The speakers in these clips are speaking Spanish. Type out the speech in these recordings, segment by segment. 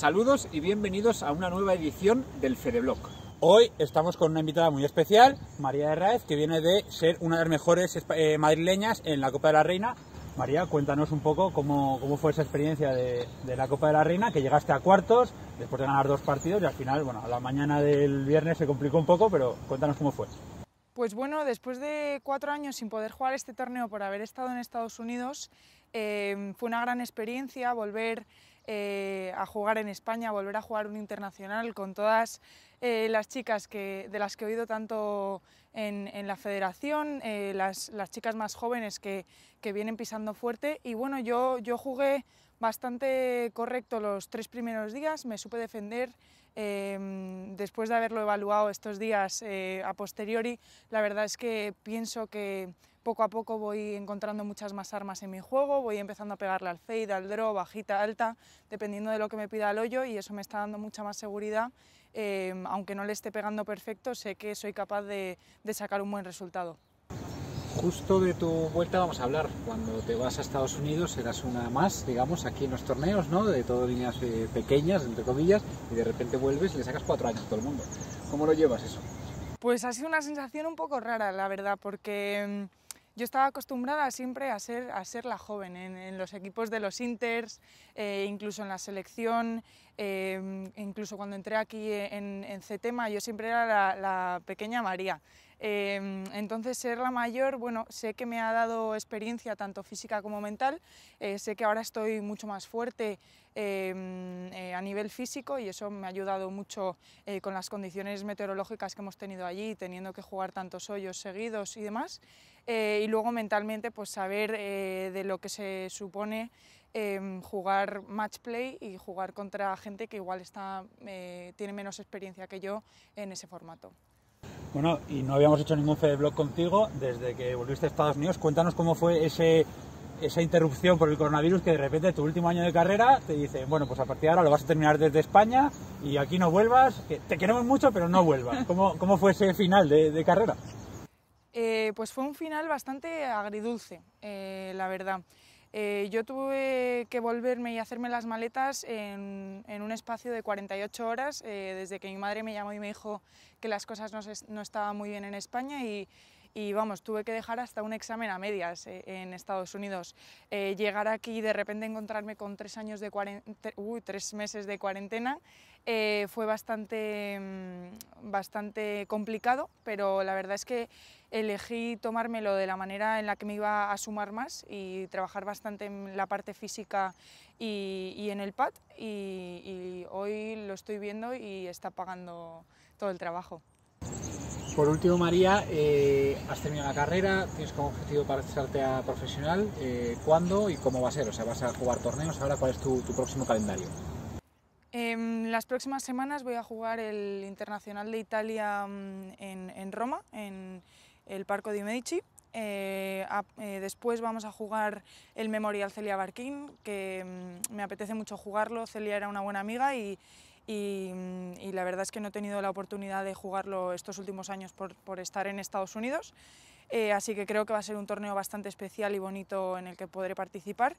Saludos y bienvenidos a una nueva edición del Fedeblog. Hoy estamos con una invitada muy especial, María Herráez, que viene de ser una de las mejores eh, madrileñas en la Copa de la Reina. María, cuéntanos un poco cómo, cómo fue esa experiencia de, de, la Copa de la Reina, que llegaste a cuartos después de ganar dos partidos y al final, bueno, a la mañana del viernes se complicó un poco, pero cuéntanos cómo fue. Pues bueno, después de cuatro años sin poder jugar este torneo por haber estado en Estados Unidos, eh, fue una gran experiencia volver eh, a jugar en España, volver a jugar un internacional con todas eh, las chicas que, de las que he oído tanto en, la federación, eh, las, las, chicas más jóvenes que, que, vienen pisando fuerte. Y bueno, yo, yo jugué bastante correcto los tres primeros días, me supe defender. Eh, después de haberlo evaluado estos días eh, a posteriori, la verdad es que pienso que poco a poco voy encontrando muchas más armas en mi juego, voy empezando a pegarle al fade, al draw, bajita, alta, dependiendo de lo que me pida el hoyo y eso me está dando mucha más seguridad. Eh, aunque no le esté pegando perfecto, sé que soy capaz de, de sacar un buen resultado. Justo de tu vuelta vamos a hablar. Cuando te vas a Estados Unidos serás una más, digamos, aquí en los torneos, ¿no? De todo líneas eh, pequeñas, entre comillas, y de repente vuelves y le sacas cuatro años a todo el mundo. ¿Cómo lo llevas eso? Pues ha sido una sensación un poco rara, la verdad, porque yo estaba acostumbrada siempre a ser, a ser la joven en, los equipos de los Inters, eh, incluso en la selección, eh, incluso cuando entré aquí en, en CETEMA, yo siempre era la pequeña María. Eh, entonces, ser la mayor, bueno, sé que me ha dado experiencia tanto física como mental, eh, sé que ahora estoy mucho más fuerte eh, a nivel físico y eso me ha ayudado mucho eh, con las condiciones meteorológicas que hemos tenido allí, teniendo que jugar tantos hoyos seguidos y demás. Y luego mentalmente, pues saber de lo que se supone jugar match play y jugar contra gente que igual está, tiene menos experiencia que yo en ese formato. Bueno, y no habíamos hecho ningún blog contigo desde que volviste a Estados Unidos. Cuéntanos cómo fue ese, esa interrupción por el coronavirus que de repente tu último año de carrera te dicen, bueno, pues a partir de ahora lo vas a terminar desde España y aquí no vuelvas, que te queremos mucho, pero no vuelvas. ¿Cómo, cómo fue ese final de, de carrera? Eh, pues fue un final bastante agridulce, eh, la verdad. Eh, yo tuve que volverme y hacerme las maletas en, un espacio de 48 horas, eh, desde que mi madre me llamó y me dijo que las cosas no, no estaban muy bien en España y, y, vamos, tuve que dejar hasta un examen a medias eh, en Estados Unidos. Eh, llegar aquí y de repente encontrarme con tres, años de uy, tres meses de cuarentena eh, fue bastante, mmm, bastante complicado, pero la verdad es que elegí tomármelo de la manera en la que me iba a sumar más y trabajar bastante en la parte física y, en el pad y, hoy lo estoy viendo y está pagando todo el trabajo. Por último, María, eh, has terminado la carrera, tienes como objetivo pasarte a profesional. Eh, ¿Cuándo y cómo va a ser? O sea, ¿vas a jugar torneos? Ahora, ¿cuál es tu, próximo calendario? En las próximas semanas voy a jugar el Internacional de Italia en, en Roma, en el Parco di Medici. Eh, después vamos a jugar el Memorial Celia Barquín, que mm, me apetece mucho jugarlo. Celia era una buena amiga y, y, y, la verdad es que no he tenido la oportunidad de jugarlo estos últimos años por, estar en Estados Unidos. Eh, así que creo que va a ser un torneo bastante especial y bonito en el que podré participar.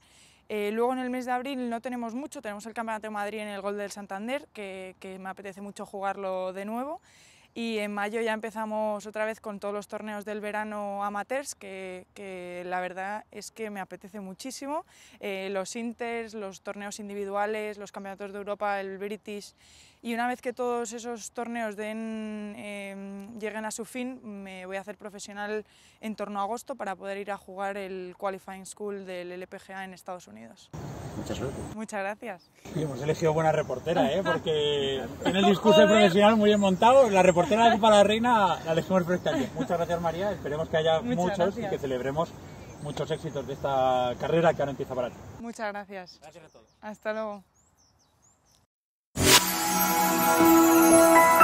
Eh, luego en el mes de abril no tenemos mucho, tenemos el Campeonato de Madrid en el Gol del Santander, que me apetece mucho jugarlo de nuevo y en mayo ya empezamos otra vez con todos los torneos del verano amateurs, que, la verdad es que me apetece muchísimo. Eh, los Inters, los torneos individuales, los campeonatos de Europa, el British. Y una vez que todos esos torneos den, eh, lleguen a su fin, me voy a hacer profesional en torno a agosto para poder ir a jugar el Qualifying School del LPGA en Estados Unidos. Muchas suerte. Muchas gracias. Y hemos elegido buena reportera, ¿eh? porque tiene el discurso profesional muy bien montado. La reportera de Copa la Reina la elegimos perfectamente. Muchas gracias, María. Esperemos que haya Muchas muchos gracias. y que celebremos muchos éxitos de esta carrera que ahora empieza para ti. Muchas gracias. Gracias a todos. Hasta luego. Thank you.